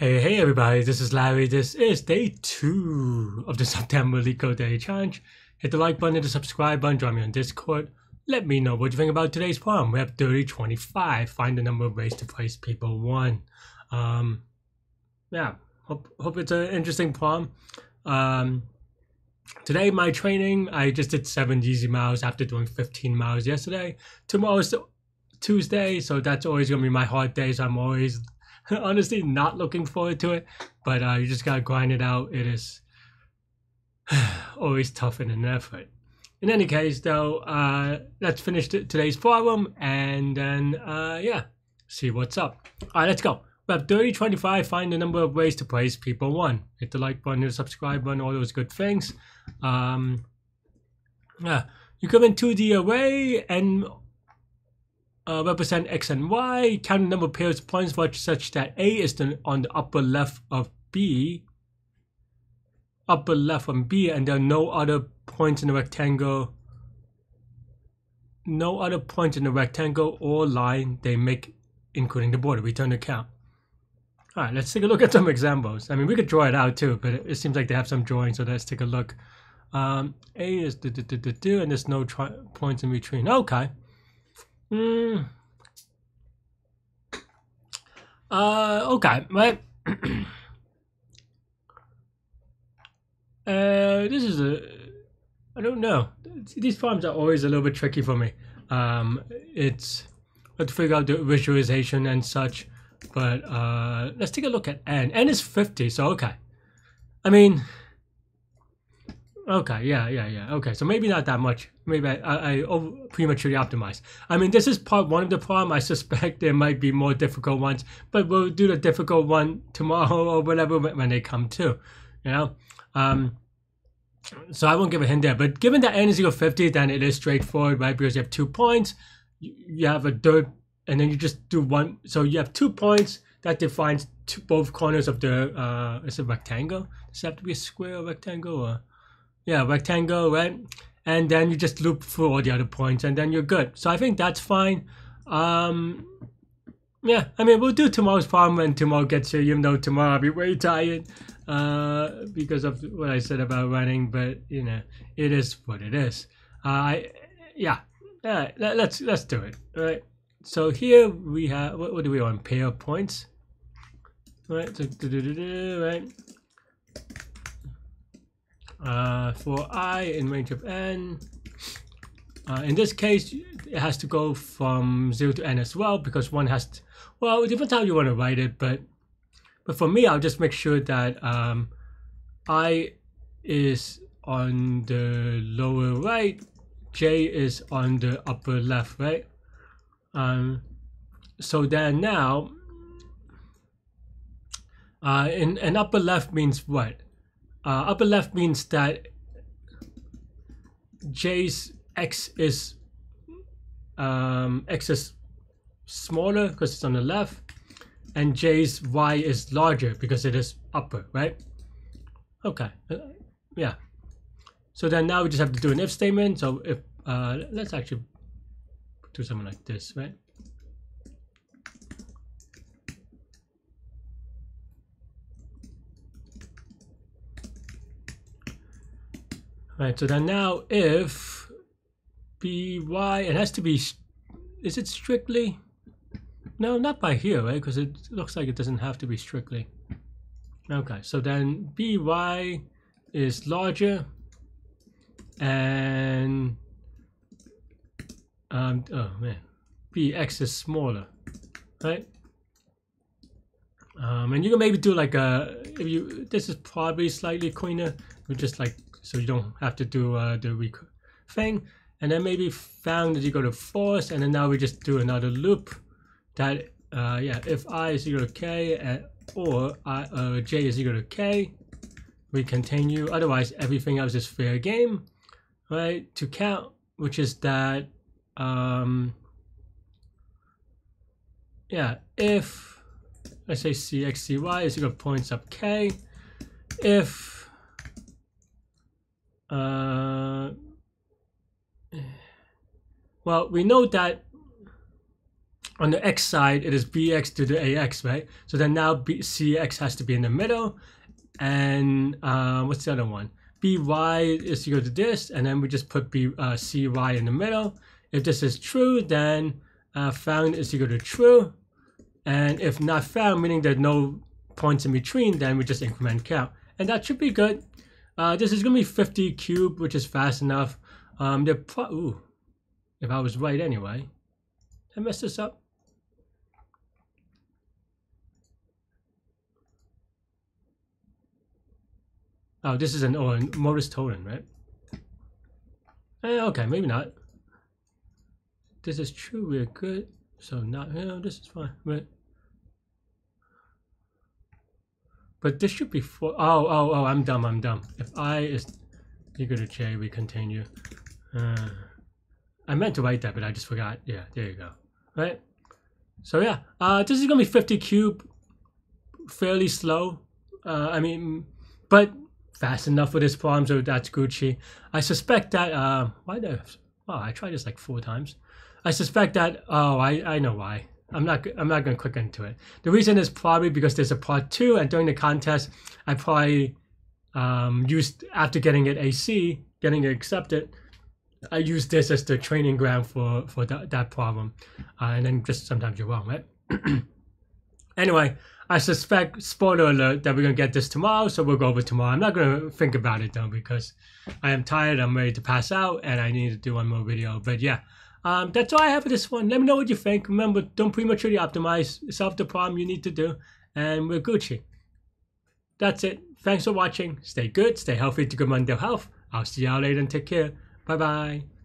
Hey, hey everybody, this is Larry. This is day two of the September LeetCode Day Challenge. Hit the like button and the subscribe button, join me on Discord. Let me know what you think about today's problem. We have 3025. Find the number of ways to place people one. Um, yeah, hope, hope it's an interesting problem. Um, today, my training, I just did 7 easy miles after doing 15 miles yesterday. Tomorrow is Tuesday, so that's always going to be my hard day, so I'm always honestly not looking forward to it, but uh, you just gotta grind it out. It is always tough in an effort. In any case, though, uh, let's finish today's problem and then, uh, yeah, see what's up. All right, let's go. We have 3025, find the number of ways to place people one. Hit the like button, the subscribe button, all those good things. Um, yeah, you come into the array and uh, represent x and y, count the number of pairs of points such that A is the, on the upper left of B, upper left from B, and there are no other points in the rectangle, no other points in the rectangle or line they make, including the border. Return the count. All right, let's take a look at some examples. I mean, we could draw it out too, but it, seems like they have some drawing, so let's take a look. Um, A is the, the, the, the, the, and there's no points in between. Okay. Mm. Uh, okay, right. uh, this is a. I don't know. These farms are always a little bit tricky for me. Um, it's have to figure out the visualization and such. But uh, let's take a look at n. n is 50, so okay. I mean, Okay, yeah, yeah, yeah. Okay, so maybe not that much. Maybe I, I, I over, prematurely optimized. I mean, this is part one of the problem. I suspect there might be more difficult ones, but we'll do the difficult one tomorrow or whatever when they come to, you know? Um, so I won't give a hint there. But given that n is equal to 50, then it is straightforward, right? Because you have two points, you, have a dirt, and then you just do one. So you have two points that defines two, both corners of the, uh, is it rectangle? Does it have to be a square or rectangle or? Yeah, rectangle, right? And then you just loop through all the other points and then you're good. So I think that's fine. Um, yeah, I mean, we'll do tomorrow's problem when tomorrow gets here, even though tomorrow I'll be way tired uh, because of what I said about running, but you know, it is what it is. Uh, I, yeah, yeah, let, let's, let's do it, all right? So here we have, what, what do we want? Pair of points, right? So, right? Uh, for i in range of n. Uh, in this case, it has to go from 0 to n as well because one has to, well, it depends how you want to write it, but but for me, I'll just make sure that um, i is on the lower right, j is on the upper left, right? Um, so then now, uh, in, in upper left means what? Uh, upper left means that J's x is um, x is smaller because it's on the left, and J's y is larger because it is upper, right? Okay, uh, yeah. So then now we just have to do an if statement. So if uh, let's actually do something like this, right? Right, so then now if by, it has to be, is it strictly? No, not by here, right? Because it looks like it doesn't have to be strictly. Okay, so then by is larger and um, oh man, bx is smaller, right? Um, and you can maybe do like a, if you, this is probably slightly cleaner, we just like so you don't have to do uh, the thing. And then maybe found that you go to force, and then now we just do another loop that, uh, yeah, if i is equal to k and, or I, uh, j is equal to k, we continue. Otherwise, everything else is fair game, right? To count, which is that, um, yeah, if let's say cxcy is equal to points up k, if uh, well, we know that on the x side, it is bx to the ax, right? So then now B, cx has to be in the middle. And uh, what's the other one? by is equal to this, and then we just put b uh, cy in the middle. If this is true, then uh, found is equal to true. And if not found, meaning there's no points in between, then we just increment count. And that should be good. Uh, this is going to be 50 cube, which is fast enough. Um, they're Ooh, if I was right anyway. Did I mess this up? Oh, this is an oh, Morris Tolan, right? Eh, okay, maybe not. This is true, we're good. So not, you know, this is fine, right? But this should be for, oh, oh, oh, I'm dumb, I'm dumb. If I is equal to J, we continue. Uh, I meant to write that, but I just forgot. Yeah, there you go. Right? So yeah, uh, this is gonna be 50 cube, fairly slow. Uh, I mean, but fast enough for this problem, so that's Gucci. I suspect that, uh, why the, oh, I tried this like four times. I suspect that, oh, I, I know why. I'm not I'm not going to click into it. The reason is probably because there's a part two, and during the contest, I probably um, used after getting it AC, getting it accepted. I use this as the training ground for for that, that problem, uh, and then just sometimes you're wrong, right? anyway, I suspect, spoiler alert, that we're gonna get this tomorrow, so we'll go over tomorrow. I'm not gonna think about it though because I am tired. I'm ready to pass out, and I need to do one more video. But yeah, um, that's all I have for this one. Let me know what you think. Remember, don't prematurely optimize. Solve the problem you need to do, and we're Gucci. That's it. Thanks for watching. Stay good, stay healthy to good mental health. I'll see y'all later and take care. Bye bye.